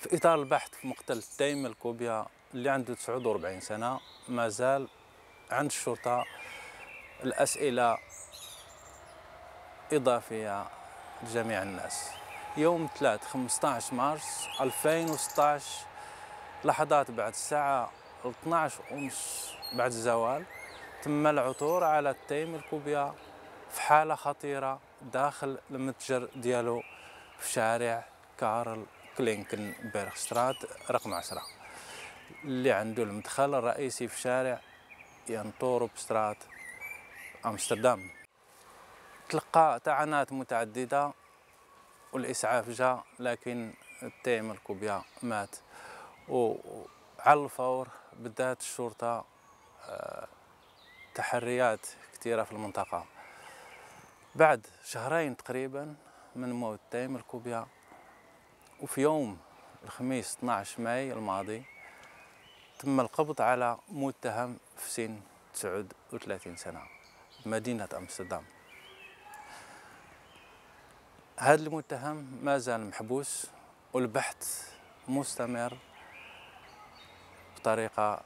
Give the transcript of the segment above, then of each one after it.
في إطار البحث في مقتل تيمل كوبيا اللي عنده 49 سنة ما زال عند الشرطة الأسئلة إضافية لجميع الناس. يوم 3 15 مارس 2016 لحظات بعد الساعة 12 ونص بعد الزوال تم العثور على تيمل كوبيا في حالة خطيرة داخل المتجر ديالو في شارع Karel Klinkenbergstraat رقم 10 اللي عنده المدخل الرئيسي في شارع Jan Tooropstraat أمستردام. تلقى طعنات متعددة والإسعاف جاء لكن تيمل كوبيا مات. وعلى الفور بدأت الشرطة آه، تحريات كثيرة في المنطقة. بعد شهرين تقريبا من موت تيمل كوبيا وفي يوم الخميس 12 ماي الماضي تم القبض على متهم في سن 39 سنة بمدينة أمستردام. هذا المتهم ما زال محبوس والبحث مستمر بطريقة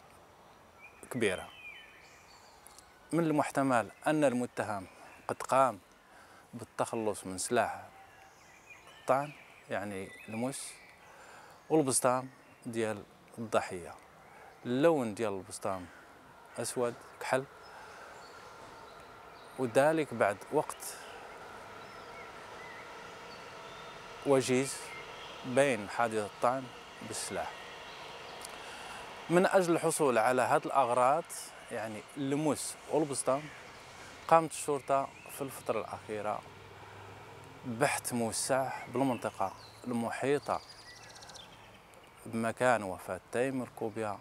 كبيرة. من المحتمل أن المتهم قد قام بالتخلص من سلاح الطعن يعني المس والبسطام ديال الضحية. اللون ديال البسطام أسود كحل. وذلك بعد وقت وجيز بين حادث الطعن بالسلاح. من أجل الحصول على هذه الأغراض يعني اللموس والبسطام قامت الشرطة في الفترة الأخيرة بحث موسع بالمنطقة المحيطة بمكان وفاة تيمور كوبيا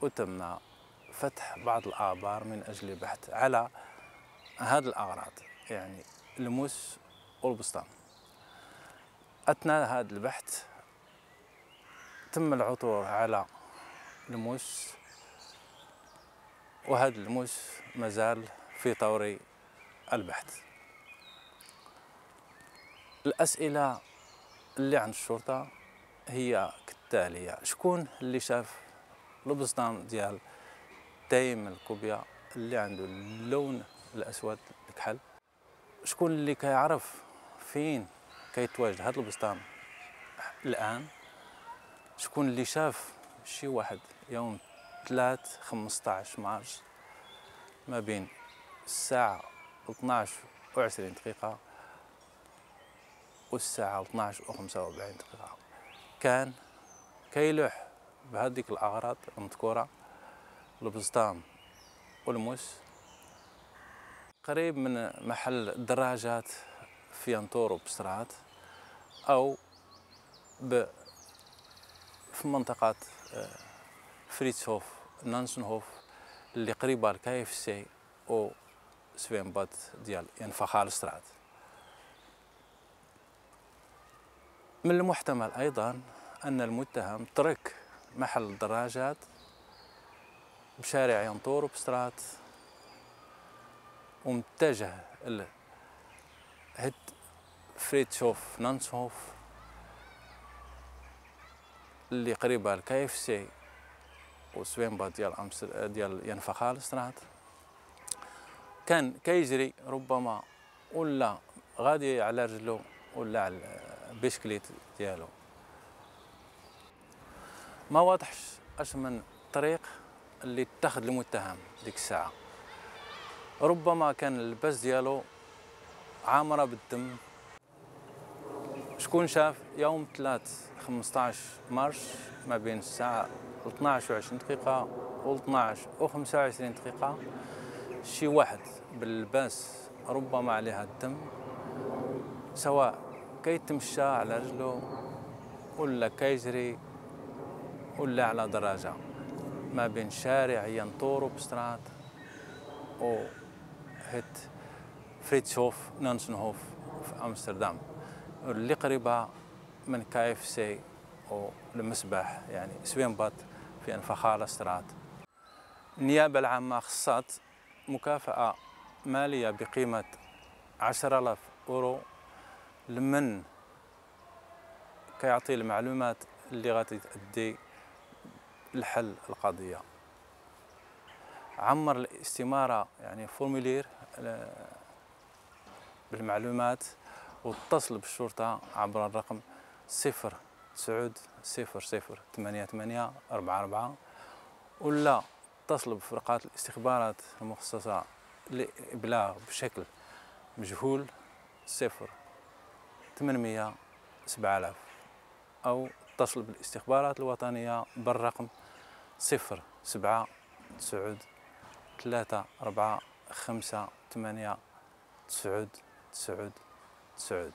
وتم فتح بعض الآبار من أجل البحث على هذه الأغراض يعني الموس والبسطام أثناء هذا البحث تم العثور على الموس وهذا الموس مازال في طور البحث. الأسئلة اللي عند الشرطة هي كالتالية شكون اللي شاف البسطام ديال تايم الكوبيا اللي عنده اللون الأسود الكحل؟ شكون اللي كيعرف فين كيتواجد هذا البسطام الآن؟ شكون اللي شاف شي واحد يوم 3 15 مارس ما بين الساعة 12 و 20 دقيقة؟ والساعة 12 و 45 دقيقة. كان كيلوح بهذيك الأغراض المذكورة البسطام والموس قريب من محل الدراجات في Jan Tooropstraat أو ب في منطقة آه، Fridtjof Nansenhof اللي قريبة ل KFC أو zwembad ديال Jan van Galenstraat من المحتمل أيضا أن المتهم ترك محل الدراجات بشارع Jan Tooropstraat ومتجه het Fridtjof Nansenhof اللي قريبه ل KFC و zwembad ديال أمسر ديال Jan van Galenstraat كان كيجري ربما ولا غادي على رجلو ولا على البيسكليت ديالو. ما واضحش اش من الطريق اللي اتخذ المتهم ديك الساعة. ربما كان اللباس ديالو عامرة بالدم. شكون شاف يوم 3 15 مارس ما بين الساعة 12 و 20 دقيقة و 12 و 25 دقيقة شي واحد باللباس ربما عليها الدم سواء كيتمشى على رجله ولا كيجري ولا على دراجة. ما بين شارع Jan Tooropstraat و het Fridtjof Nansenhof في أمستردام. اللي قريبة من KFC والمسبح يعني zwembad في انفخالة سترات. النيابة العامة خصت مكافأة مالية بقيمة عشر ألاف أورو لمن كيعطي المعلومات اللي غادي تؤدي لحل القضية؟ عمر الاستمارة يعني فورمولير آه، بالمعلومات واتصل بالشرطة عبر الرقم صفر سعود صفر صفر ثمانية ثمانية أربعة أربعة ولا اتصل بفرقات الاستخبارات المخصصة لإبلاغ بشكل مجهول صفر ثمانمية سبعة آلاف. أو اتصل بالاستخبارات الوطنية بالرقم صفر سبعة تسعود ثلاثة أربعة خمسة ثمانية تسعود تسعود تسعود.